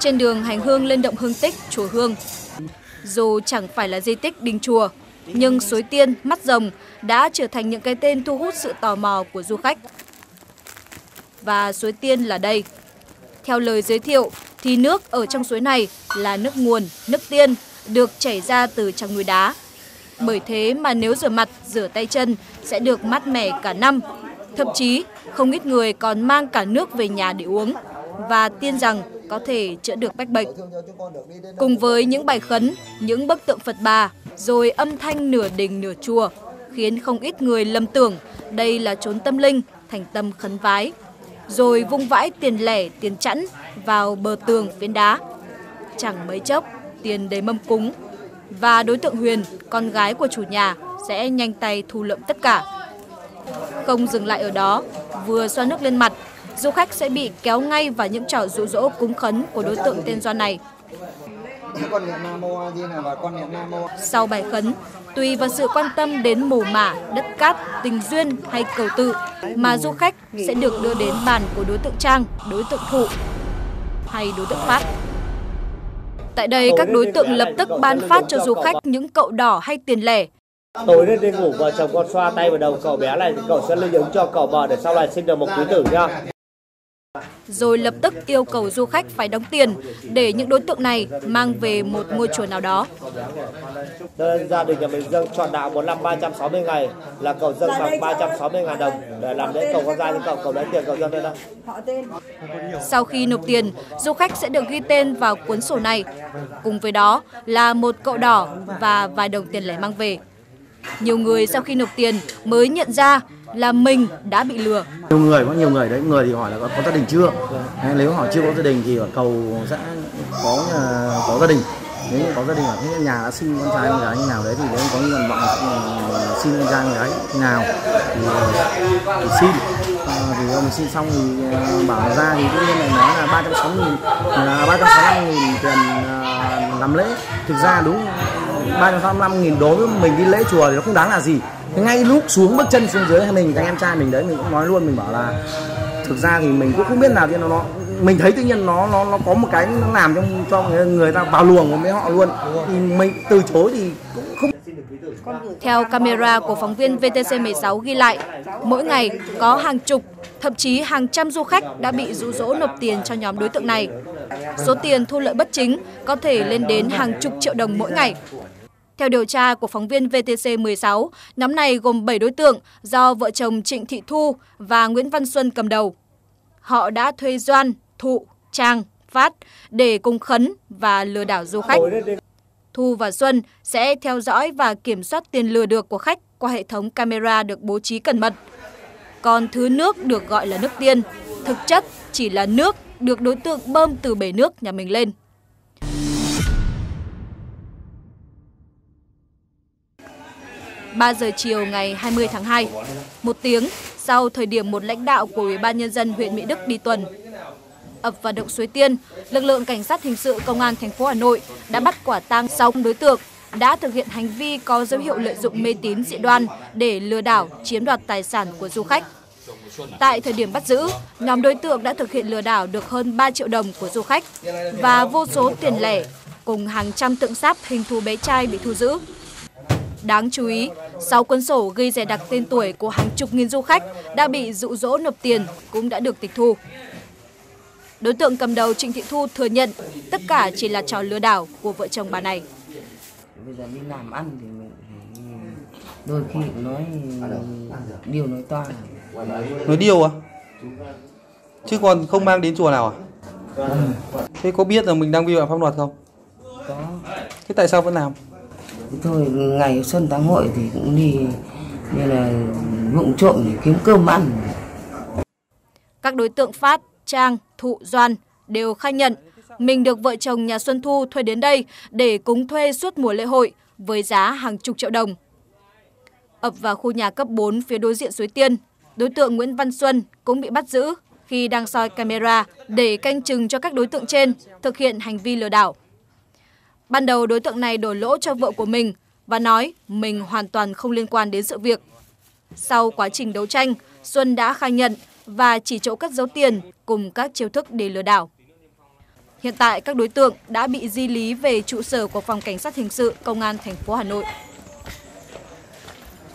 trên đường hành hương lên động Hương Tích, chùa Hương. Dù chẳng phải là di tích đình chùa, nhưng suối tiên, mắt rồng đã trở thành những cái tên thu hút sự tò mò của du khách. Và suối tiên là đây. Theo lời giới thiệu thì nước ở trong suối này là nước nguồn, nước tiên được chảy ra từ trong núi đá. Bởi thế mà nếu rửa mặt, rửa tay chân sẽ được mát mẻ cả năm. Thậm chí không ít người còn mang cả nước về nhà để uống và tin rằng có thể chữa được bách bệnh. Cùng với những bài khấn, những bức tượng Phật bà, rồi âm thanh nửa đình nửa chùa, khiến không ít người lầm tưởng đây là chốn tâm linh, thành tâm khấn vái. Rồi vung vãi tiền lẻ, tiền chẵn vào bờ tường phiến đá. Chẳng mấy chốc, tiền đầy mâm cúng. Và đối tượng Huyền, con gái của chủ nhà, sẽ nhanh tay thu lượm tất cả. Không dừng lại ở đó, vừa xoa nước lên mặt, du khách sẽ bị kéo ngay vào những trò dụ dỗ cúng khấn của đối tượng tên Doan này. Sau bài khấn, tùy vào sự quan tâm đến mồ mả, đất cát, tình duyên hay cầu tự mà du khách sẽ được đưa đến bàn của đối tượng Trang, đối tượng Thụ hay đối tượng Phát. Tại đây, các đối tượng lập tức ban phát cho du khách những cậu đỏ hay tiền lẻ. Tối lên đi ngủ vợ chồng con xoa tay vào đầu cậu bé này thì cậu sẽ lưu ứng cho cậu bờ để sau này sinh được một quý tử nha rồi lập tức yêu cầu du khách phải đóng tiền để những đối tượng này mang về một ngôi chùa nào đó. Gia đình nhà mình dâng chọn đạo một năm 360 ngày là cậu dâng bằng 360 ngàn đồng để làm lễ cầu con trai cho cậu, cậu lấy tiền cậu cho đây đó. Sau khi nộp tiền, du khách sẽ được ghi tên vào cuốn sổ này. Cùng với đó là một cậu đỏ và vài đồng tiền lẻ mang về. Nhiều người sau khi nộp tiền mới nhận ra là mình đã bị lừa. Nhiều người có nhiều người đấy, người thì hỏi là có, có gia đình chưa? Hay nếu họ chưa có gia đình thì ở cầu sẽ có uh, có gia đình. Nếu có gia đình ở thế nhà đã sinh con trai con gái như nào đấy thì nếu có nguyện vọng à, xin con trai con gái như nào thì, thì xin. à, thì ông xin xong thì bảo ra thì cũng nhiên này nói là 360 nghìn, là 365 nghìn tiền làm lễ. Thực ra đúng 365 nghìn đối với mình đi lễ chùa thì nó không đáng là gì ngay lúc xuống bước chân xuống dưới mình anh em trai mình đấy mình cũng nói luôn mình bảo là thực ra thì mình cũng không biết nào thì nó nó mình thấy tự nhiên nó nó nó có một cái nó làm cho cho người, người ta vào luồng với họ luôn thì mình từ chối thì cũng không theo camera của phóng viên VTC16 ghi lại, mỗi ngày có hàng chục, thậm chí hàng trăm du khách đã bị rụ rỗ nộp tiền cho nhóm đối tượng này. Số tiền thu lợi bất chính có thể lên đến hàng chục triệu đồng mỗi ngày. Theo điều tra của phóng viên VTC16, nhóm này gồm 7 đối tượng do vợ chồng Trịnh Thị Thu và Nguyễn Văn Xuân cầm đầu. Họ đã thuê Doan, Thụ, Trang, Phát để cùng khấn và lừa đảo du khách. Thu và Xuân sẽ theo dõi và kiểm soát tiền lừa được của khách qua hệ thống camera được bố trí cẩn mật. Còn thứ nước được gọi là nước tiên, thực chất chỉ là nước được đối tượng bơm từ bể nước nhà mình lên. 3 giờ chiều ngày 20 tháng 2, một tiếng sau thời điểm một lãnh đạo của Ủy ban Nhân dân huyện Mỹ Đức đi tuần. Ập vào động Suối Tiên, lực lượng cảnh sát hình sự công an thành phố Hà Nội đã bắt quả tang 6 đối tượng đã thực hiện hành vi có dấu hiệu lợi dụng mê tín dị đoan để lừa đảo chiếm đoạt tài sản của du khách. Tại thời điểm bắt giữ, nhóm đối tượng đã thực hiện lừa đảo được hơn 3 triệu đồng của du khách và vô số tiền lẻ cùng hàng trăm tượng sáp hình thù bé trai bị thu giữ. Đáng chú ý, 6 cuốn sổ ghi rẻ đặc tên tuổi của hàng chục nghìn du khách đã bị dụ dỗ nộp tiền cũng đã được tịch thu. Đối tượng cầm đầu Trịnh Thị Thu thừa nhận tất cả chỉ là trò lừa đảo của vợ chồng bà này. Bây giờ đi làm ăn thì mình đôi khi nói điều nói toa. Nói điều à? Chứ còn không mang đến chùa nào à? Thế có biết là mình đang vi phạm pháp luật không? Có. Thế tại sao vẫn làm? Thôi ngày xuân tháng hội thì cũng đi như là vụng trộm để kiếm cơm ăn. Các đối tượng Phát, Trang, Thụ, Doan đều khai nhận mình được vợ chồng nhà Xuân Thu thuê đến đây để cúng thuê suốt mùa lễ hội với giá hàng chục triệu đồng. Ập vào khu nhà cấp 4 phía đối diện Suối Tiên, đối tượng Nguyễn Văn Xuân cũng bị bắt giữ khi đang soi camera để canh chừng cho các đối tượng trên thực hiện hành vi lừa đảo. Ban đầu đối tượng này đổ lỗi cho vợ của mình và nói mình hoàn toàn không liên quan đến sự việc. Sau quá trình đấu tranh, Xuân đã khai nhận và chỉ chỗ cất giấu tiền cùng các chiêu thức để lừa đảo. Hiện tại các đối tượng đã bị di lý về trụ sở của phòng cảnh sát hình sự công an thành phố Hà Nội.